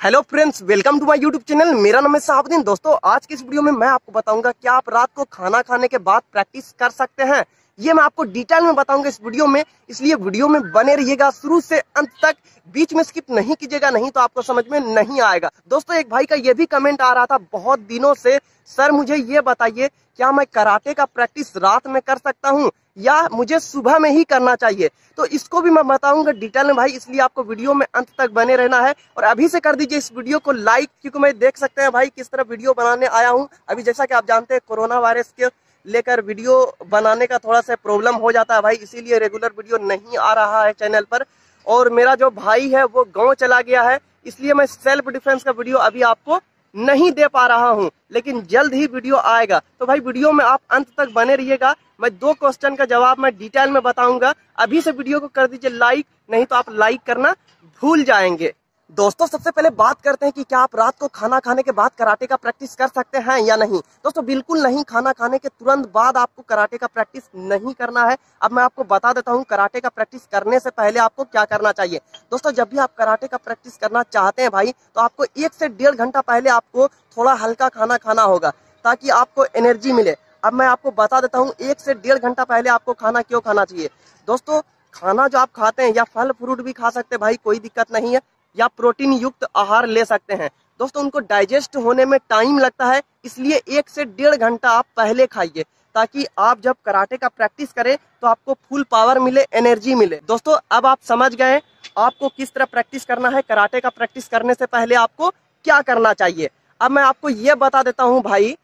Hello friends welcome to my YouTube channel मेरा नाम है साहबुद्दीन। दोस्तों, आज की इस वीडियो में मैं आपको बताऊँगा क्या आप रात को खाना खाने के बाद प्रैक्टिस कर सकते हैं। ये मैं आपको डिटेल में बताऊँगा इस वीडियो में, इसलिए वीडियो में बने रहिएगा। शुरू से अंत तक बीच में स्किप नहीं कीजिएगा, नहीं तो आपको समझ में नहीं आएगा। दोस्तों, एक भाई का ये भी कमेंट आ रहा था बहुत दिनों से, सर, मुझे ये बताइए, क्या मैं कराटे का प्रैक्टिस रात में कर सकता हूँ या मुझे सुबह में ही करना चाहिए? तो इसको भी मैं बताऊँगा डिटेल में भाई, इसलिए आपको वीडियो में अंत तक बने रहना है। और अभी से कर दीजिए इस वीडियो को लाइक, क्योंकि मैं देख सकते हैं भाई, किस तरह वीडियो बनाने आया हूँ। अभी जैसा कि आप जानते हैं, कोरोना वायरस के लेकर वीडियो बनाने का थोड़ा सा प्रॉब्लम हो जाता है भाई, इसीलिए रेगुलर वीडियो नहीं आ रहा है चैनल पर। और मेरा जो भाई है, वो गाँव चला गया है, इसलिए मैं सेल्फ डिफेंस का वीडियो अभी आपको नहीं दे पा रहा हूँ, लेकिन जल्द ही वीडियो आएगा। तो भाई, वीडियो में आप अंत तक बने रहिएगा। मैं दो क्वेश्चन का जवाब मैं डिटेल में बताऊँगा। अभी से वीडियो को कर दीजिए लाइक नहीं तो आप लाइक करना भूल जाएँगे। दोस्तों, सबसे पहले बात करते हैं कि क्या आप रात को खाना खाने के बाद कराटे का प्रैक्टिस कर सकते हैं या नहीं। दोस्तों, बिल्कुल नहीं खाना खाने के तुरंत बाद आपको कराटे का प्रैक्टिस नहीं करना है। अब मैं आपको बता देता हूँ, कराटे का प्रैक्टिस करने से पहले आपको क्या करना चाहिए। दोस्तों, जब भी आप कराटे का प्रैक्टिस करना चाहते हैं भाई तो आपको एक से डेढ़ घंटा पहले आपको थोड़ा हल्का खाना खाना होगा, ताकि आपको एनर्जी मिले। अब मैं आपको बता देता हूँ, एक से डेढ़ घंटा पहले आपको खाना क्यों खाना चाहिए? दोस्तों, खाना जो आप खाते हैं या फल फ्रूट भी खा सकते हैं भाई, कोई दिक्कत नहीं है। या प्रोटीन युक्त आहार ले सकते हैं। दोस्तों, उनको डाइजेस्ट होने में टाइम लगता है, इसलिए एक से डेढ़ घंटा आप पहले खाइए, ताकि आप जब कराटे का प्रैक्टिस करें तो आपको फुल पावर मिले एनर्जी मिले। दोस्तों, अब आप समझ गए आपको किस तरह प्रैक्टिस करना है, कराटे का प्रैक्टिस करने से पहले आपको क्या करना चाहिए। अब मैं आपको ये बता देता हूँ भाई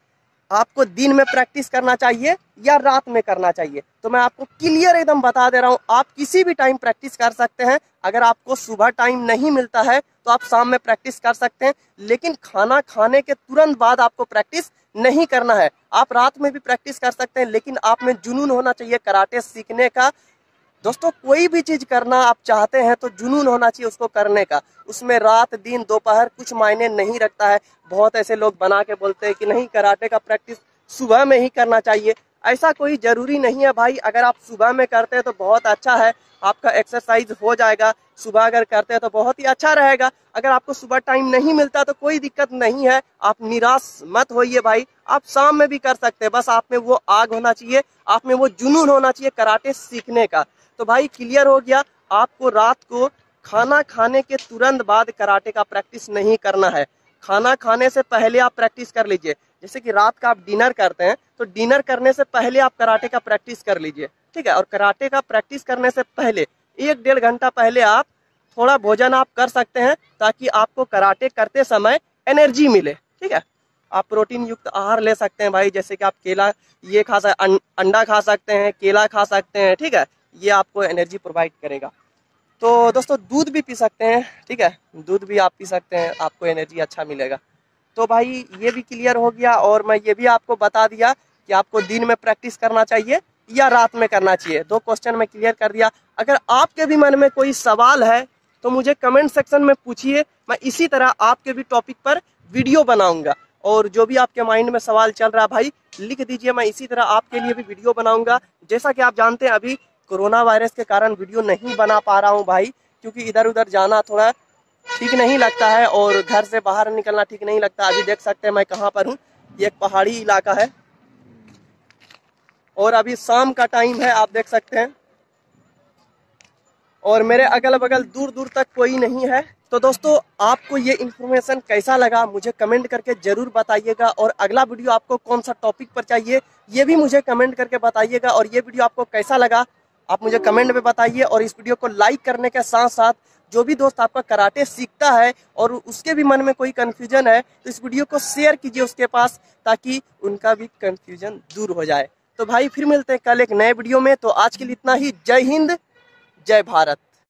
आपको दिन में प्रैक्टिस करना चाहिए या रात में करना चाहिए। तो मैं आपको क्लियर एकदम बता दे रहा हूँ, आप किसी भी टाइम प्रैक्टिस कर सकते हैं। अगर आपको सुबह टाइम नहीं मिलता है तो आप शाम में प्रैक्टिस कर सकते हैं। लेकिन खाना खाने के तुरंत बाद आपको प्रैक्टिस नहीं करना है। आप रात में भी प्रैक्टिस कर सकते हैं, लेकिन आप में जुनून होना चाहिए कराटे सीखने का। दोस्तों, कोई भी चीज़ करना आप चाहते हैं तो जुनून होना चाहिए उसको करने का। उसमें रात, दिन, दोपहर कुछ मायने नहीं रखता है। बहुत ऐसे लोग बना के बोलते हैं कि नहीं, कराटे का प्रैक्टिस सुबह में ही करना चाहिए। ऐसा कोई ज़रूरी नहीं है भाई। अगर आप सुबह में करते हैं तो बहुत अच्छा है। आपका एक्सरसाइज हो जाएगा। सुबह अगर करते हैं तो बहुत ही अच्छा रहेगा। अगर आपको सुबह टाइम नहीं मिलता तो कोई दिक्कत नहीं है। आप निराश मत होइए भाई। आप शाम में भी कर सकते हैं। बस आप में वो आग होना चाहिए। आप में वो जुनून होना चाहिए कराटे सीखने का। तो भाई क्लियर हो गया। आपको रात को खाना खाने के तुरंत बाद कराटे का प्रैक्टिस नहीं करना है। खाना खाने से पहले आप प्रैक्टिस कर लीजिए। जैसे कि रात का आप डिनर करते हैं तो डिनर करने से पहले आप कराटे का प्रैक्टिस कर लीजिए, ठीक है? और कराटे का प्रैक्टिस करने से पहले, एक डेढ़ घंटा पहले आप थोड़ा भोजन आप कर सकते हैं, ताकि आपको कराटे करते समय एनर्जी मिले, ठीक है? आप प्रोटीन युक्त आहार ले सकते हैं भाई, जैसे कि आप केला, ये खा सकते अंडा खा सकते हैं, केला खा सकते हैं, ठीक है? ये आपको एनर्जी प्रोवाइड करेगा। तो दोस्तों, दूध भी पी सकते हैं, ठीक है? दूध भी आप पी सकते हैं, आपको एनर्जी अच्छा मिलेगा। तो भाई, ये भी क्लियर हो गया और मैं ये भी आपको बता दिया कि आपको दिन में प्रैक्टिस करना चाहिए या रात में करना चाहिए। दो क्वेश्चन में क्लियर कर दिया। अगर आपके भी मन में कोई सवाल है तो मुझे कमेंट सेक्शन में पूछिए। मैं इसी तरह आपके भी टॉपिक पर वीडियो बनाऊँगा। और जो भी आपके माइंड में सवाल चल रहा है भाई, लिख दीजिए। मैं इसी तरह आपके लिए भी वीडियो बनाऊँगा। जैसा कि आप जानते हैं, अभी कोरोना वायरस के कारण वीडियो नहीं बना पा रहा हूँ भाई, क्योंकि इधर उधर जाना थोड़ा ठीक नहीं लगता है और घर से बाहर निकलना ठीक नहीं लगता। अभी देख सकते हैं मैं कहाँ पर हूँ। ये एक पहाड़ी इलाका है। और अभी शाम का टाइम है, आप देख सकते हैं। और मेरे अगल बगल दूर दूर तक कोई नहीं है। तो दोस्तों, आपको ये इन्फॉर्मेशन कैसा लगा, मुझे कमेंट करके ज़रूर बताइएगा। और अगला वीडियो आपको कौन सा टॉपिक पर चाहिए, ये भी मुझे कमेंट करके बताइएगा। और ये वीडियो आपको कैसा लगा आप मुझे कमेंट में बताइए और इस वीडियो को लाइक करने के साथ साथ जो भी दोस्त आपका कराटे सीखता है और उसके भी मन में कोई कंफ्यूजन है तो इस वीडियो को शेयर कीजिए उसके पास ताकि उनका भी कंफ्यूजन दूर हो जाए। तो भाई फिर मिलते हैं कल एक नए वीडियो में तो आज के लिए इतना ही। जय हिंद, जय भारत।